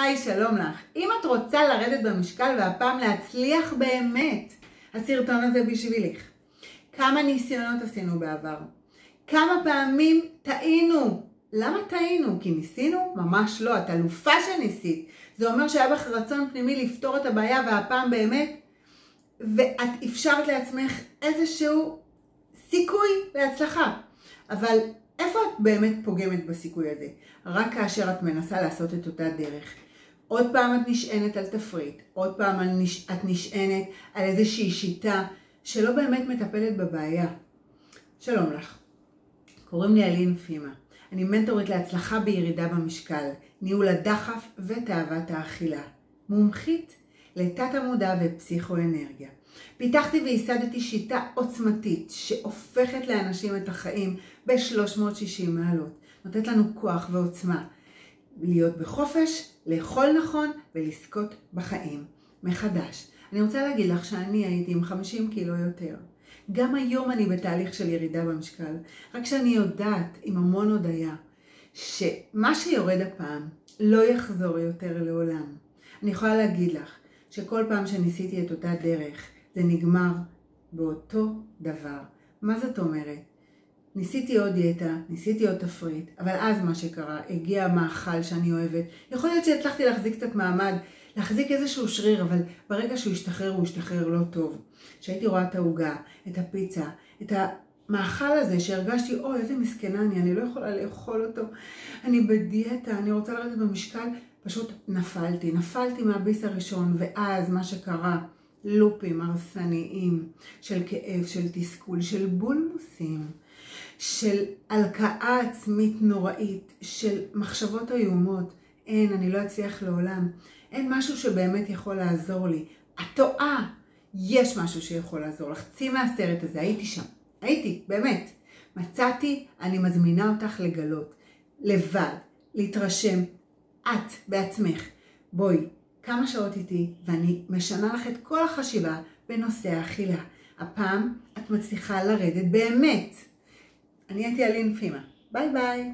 היי, שלום לך. אם את רוצה לרדת במשקל והפעם להצליח באמת, הסרטון הזה בשבילך. כמה ניסיונות עשינו בעבר? כמה פעמים טעינו? למה טעינו? כי ניסינו? ממש לא, את אלופה שניסית. זה אומר שהיה בך רצון פנימי לפתור את הבעיה והפעם באמת, ואת אפשרת לעצמך איזשהו סיכוי להצלחה. אבל איפה את באמת פוגמת בסיכוי הזה? רק כאשר את מנסה לעשות את אותה דרך. עוד פעם את נשענת על תפריט, עוד פעם את נשענת על איזושהי שיטה שלא באמת מטפלת בבעיה. שלום לך, קוראים לי אלין פימה. אני מנטורית להצלחה בירידה במשקל, ניהול הדחף ותאוות האכילה. מומחית לתת המודע ופסיכואנרגיה. פיתחתי וייסדתי שיטה עוצמתית שהופכת לאנשים את החיים ב-360 מעלות. נותנת לנו כוח ועוצמה להיות בחופש, לאכול נכון ולזכות בחיים מחדש. אני רוצה להגיד לך שאני הייתי עם 50 קילו יותר. גם היום אני בתהליך של ירידה במשקל, רק שאני יודעת עם המון הודיה שמה שיורד הפעם לא יחזור יותר לעולם. אני יכולה להגיד לך שכל פעם שניסיתי את אותה דרך, זה נגמר באותו דבר. מה זאת אומרת? ניסיתי עוד דיאטה, ניסיתי עוד תפריט, אבל אז מה שקרה, הגיע המאכל שאני אוהבת. יכול להיות שהצלחתי להחזיק קצת מעמד, להחזיק איזשהו שריר, אבל ברגע שהוא השתחרר, הוא השתחרר לא טוב. כשהייתי רואה את העוגה, את הפיצה, את המאכל הזה שהרגשתי, אוי, איזה מסכנה אני, אני לא יכולה לאכול אותו, אני בדיאטה, אני רוצה לרדת במשקל, פשוט נפלתי. נפלתי מהביס הראשון, ואז מה שקרה, לופים הרסניים של כאב, של תסכול, של בולמוסים. של הלקאה עצמית נוראית, של מחשבות איומות. אין, אני לא אצליח לעולם. אין משהו שבאמת יכול לעזור לי. את טועה. יש משהו שיכול לעזור לך. צאי מהסרט הזה, הייתי שם. הייתי, באמת. מצאתי, אני מזמינה אותך לגלות. לבד, להתרשם. את בעצמך. בואי, כמה שעות איתי, ואני משנה לך את כל החשיבה בנושא האכילה. הפעם את מצליחה לרדת באמת. אני הייתי אלין פימה. ביי ביי.